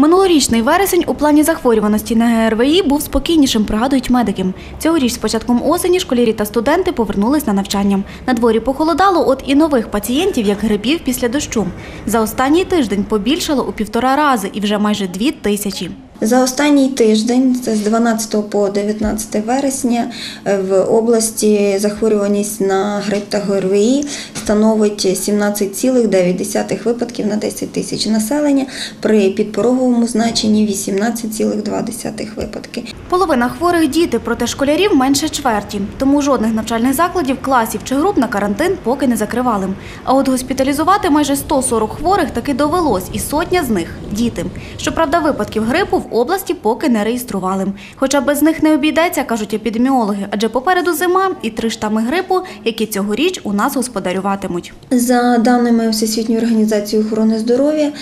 Минулорічний вересень у плані захворюваності на ГРВІ був спокійнішим, пригадують медики. Цьогоріч з початком осені школярі та студенти повернулись на навчання. На дворі похолодало, от і нових пацієнтів, як грибів після дощу. За останній тиждень побільшало у півтора рази і вже майже дві тисячі. За останній тиждень, це з 12 по 19 вересня, е, в області захворюваність на грип та ГРВІ становить 17,9 випадків на 10 тисяч населення, при підпороговому значенні 18,2 випадки. Половина хворих діти, проте школярів менше чверті. Тому жодних навчальних закладів, класів чи груп на карантин поки не закривали. А от госпіталізувати майже 140 хворих таки довелось, і сотня з них діти. Щоправда, випадків грипу в області поки не реєстрували. Хоча без них не обійдеться, кажуть епідеміологи, адже попереду зима і три штами грипу, які цьогоріч у нас господарюватимуть. За даними Всесвітньої організації охорони здоров'я,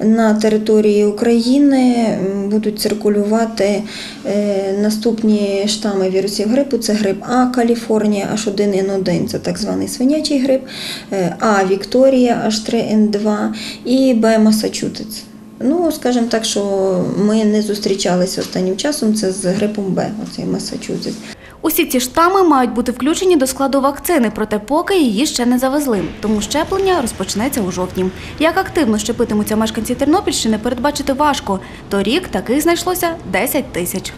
на території України будуть циркулювати е, наступні штами вірусів грипу: це грип А Каліфорнія H1N1, це так званий свинячий грип, е, А Вікторія H3N2 і Б Масачусетс. Ну, скажімо так, що ми не зустрічалися останнім часом. Це з грипом Б, оцей Масачузетс. Усі ці штами мають бути включені до складу вакцини, проте поки її ще не завезли. Тому щеплення розпочнеться у жовтні. Як активно щепитимуться мешканці Тернопільщини, передбачити важко. Торік таких знайшлося 10 тисяч.